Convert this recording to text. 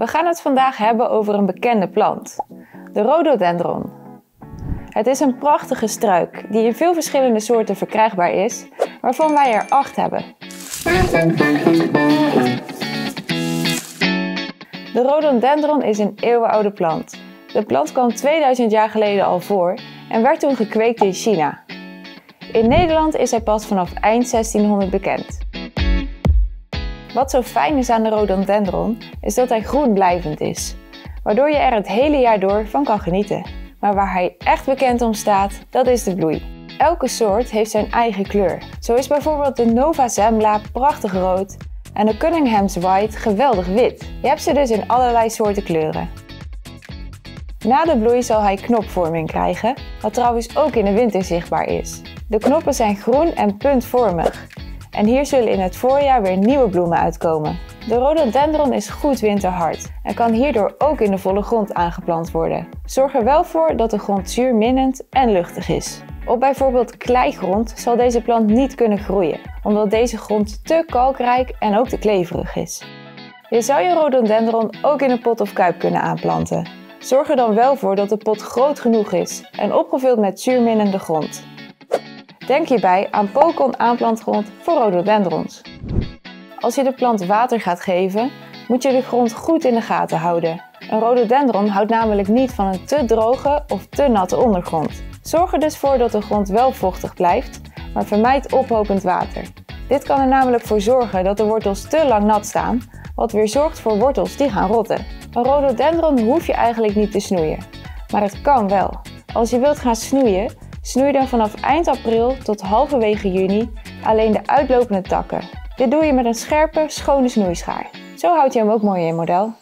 We gaan het vandaag hebben over een bekende plant, de rhododendron. Het is een prachtige struik die in veel verschillende soorten verkrijgbaar is, waarvan wij er acht hebben. De rhododendron is een eeuwenoude plant. De plant kwam 2000 jaar geleden al voor en werd toen gekweekt in China. In Nederland is hij pas vanaf eind 1600 bekend. Wat zo fijn is aan de rhododendron is dat hij groen blijvend is, waardoor je er het hele jaar door van kan genieten. Maar waar hij echt bekend om staat, dat is de bloei. Elke soort heeft zijn eigen kleur. Zo is bijvoorbeeld de Nova Zembla prachtig rood en de Cunningham's White geweldig wit. Je hebt ze dus in allerlei soorten kleuren. Na de bloei zal hij knopvorming krijgen, wat trouwens ook in de winter zichtbaar is. De knoppen zijn groen en puntvormig. En hier zullen in het voorjaar weer nieuwe bloemen uitkomen. De rhododendron is goed winterhard en kan hierdoor ook in de volle grond aangeplant worden. Zorg er wel voor dat de grond zuurminnend en luchtig is. Op bijvoorbeeld kleigrond zal deze plant niet kunnen groeien, omdat deze grond te kalkrijk en ook te kleverig is. Je zou je rhododendron ook in een pot of kuip kunnen aanplanten. Zorg er dan wel voor dat de pot groot genoeg is en opgevuld met zuurminnende grond. Denk hierbij aan Pokon aanplantgrond voor rhododendrons. Als je de plant water gaat geven, moet je de grond goed in de gaten houden. Een rhododendron houdt namelijk niet van een te droge of te natte ondergrond. Zorg er dus voor dat de grond wel vochtig blijft, maar vermijd ophopend water. Dit kan er namelijk voor zorgen dat de wortels te lang nat staan, wat weer zorgt voor wortels die gaan rotten. Een rhododendron hoef je eigenlijk niet te snoeien, maar het kan wel. Als je wilt gaan snoeien, snoei dan vanaf eind april tot halverwege juni alleen de uitlopende takken. Dit doe je met een scherpe, schone snoeischaar. Zo houd je hem ook mooi in model.